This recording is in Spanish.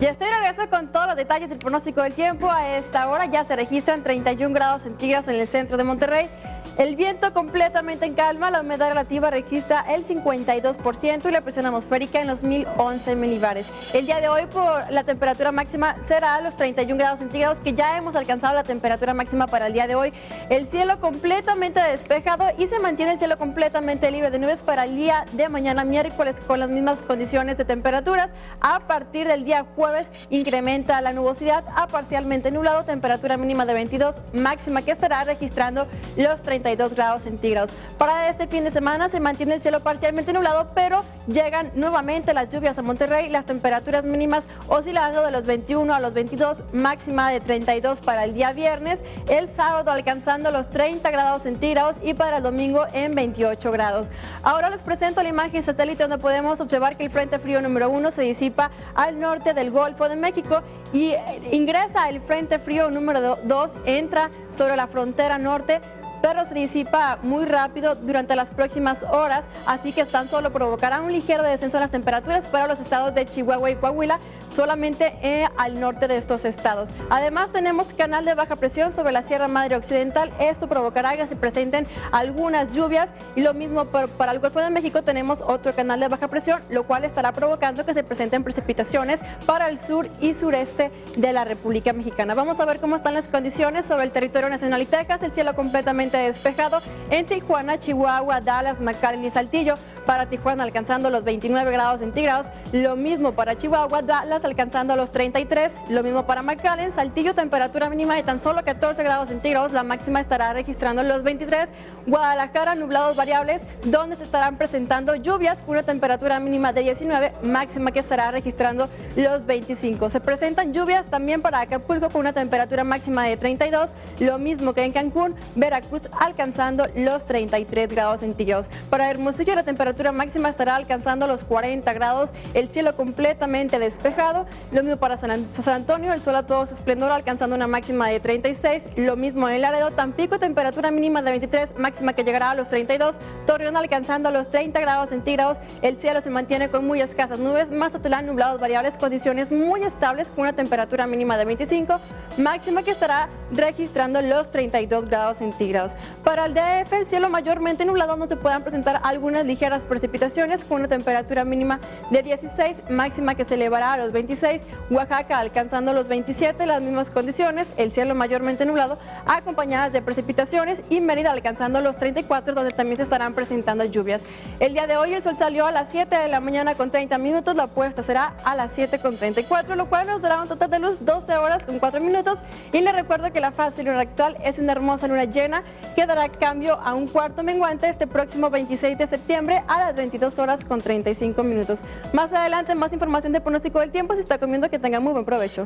Ya estoy de regreso con todos los detalles del pronóstico del tiempo. A esta hora ya se registran 31 grados centígrados en el centro de Monterrey. El viento completamente en calma, la humedad relativa registra el 52% y la presión atmosférica en los 1011 milibares. El día de hoy por la temperatura máxima será los 31 grados centígrados que ya hemos alcanzado la temperatura máxima para el día de hoy. El cielo completamente despejado y se mantiene el cielo completamente libre de nubes para el día de mañana miércoles con las mismas condiciones de temperaturas. A partir del día jueves incrementa la nubosidad a parcialmente nublado, temperatura mínima de 22, máxima que estará registrando los 30 grados centígrados. Para este fin de semana se mantiene el cielo parcialmente nublado, pero llegan nuevamente las lluvias a Monterrey, las temperaturas mínimas oscilando de los 21 a los 22, máxima de 32 para el día viernes, el sábado alcanzando los 30 grados centígrados y para el domingo en 28 grados. Ahora les presento la imagen satélite donde podemos observar que el Frente Frío número 1 se disipa al norte del Golfo de México y ingresa el Frente Frío número 2, entra sobre la frontera norte pero se disipa muy rápido durante las próximas horas, así que tan solo provocará un ligero descenso en las temperaturas para los estados de Chihuahua y Coahuila, solamente eh, al norte de estos estados. Además tenemos canal de baja presión sobre la Sierra Madre Occidental, esto provocará que se presenten algunas lluvias y lo mismo para el Golfo de México tenemos otro canal de baja presión, lo cual estará provocando que se presenten precipitaciones para el sur y sureste de la República Mexicana. Vamos a ver cómo están las condiciones sobre el territorio nacional y Texas, el cielo completamente despejado en Tijuana, Chihuahua, Dallas, McAllen y Saltillo. Para Tijuana alcanzando los 29 grados centígrados. Lo mismo para Chihuahua, Dallas alcanzando los 33. Lo mismo para McAllen, Saltillo, temperatura mínima de tan solo 14 grados centígrados. La máxima estará registrando los 23. Guadalajara, nublados variables, donde se estarán presentando lluvias con una temperatura mínima de 19, máxima que estará registrando los 25. Se presentan lluvias también para Acapulco con una temperatura máxima de 32. Lo mismo que en Cancún, Veracruz alcanzando los 33 grados centígrados. Para Hermosillo la temperatura máxima estará alcanzando los 40 grados, el cielo completamente despejado. Lo mismo para San, Antonio, el sol a todo su esplendor alcanzando una máxima de 36. Lo mismo en Laredo, Tampico, temperatura mínima de 23, máxima que llegará a los 32. Torreón alcanzando los 30 grados centígrados. El cielo se mantiene con muy escasas nubes. Mazatlán, nublados variables, condiciones muy estables con una temperatura mínima de 25, máxima que estará registrando los 32 grados centígrados. Para el DF, el cielo mayormente nublado, no se puedan presentar algunas ligeras precipitaciones con una temperatura mínima de 16, máxima que se elevará a los 26. Oaxaca alcanzando los 27, las mismas condiciones, el cielo mayormente nublado, acompañadas de precipitaciones y Mérida alcanzando los 34, donde también se estarán presentando lluvias. El día de hoy el sol salió a las 7 de la mañana con 30 minutos, la puesta será a las 7 con 34, lo cual nos dará un total de luz 12 horas con 4 minutos. Y les recuerdo que la fase lunar actual es una hermosa luna llena que dará cambio a un cuarto menguante este próximo 26 de septiembre a las 22 horas con 35 minutos. Más adelante, más información de pronóstico del tiempo. Se está comiendo que tenga muy buen provecho.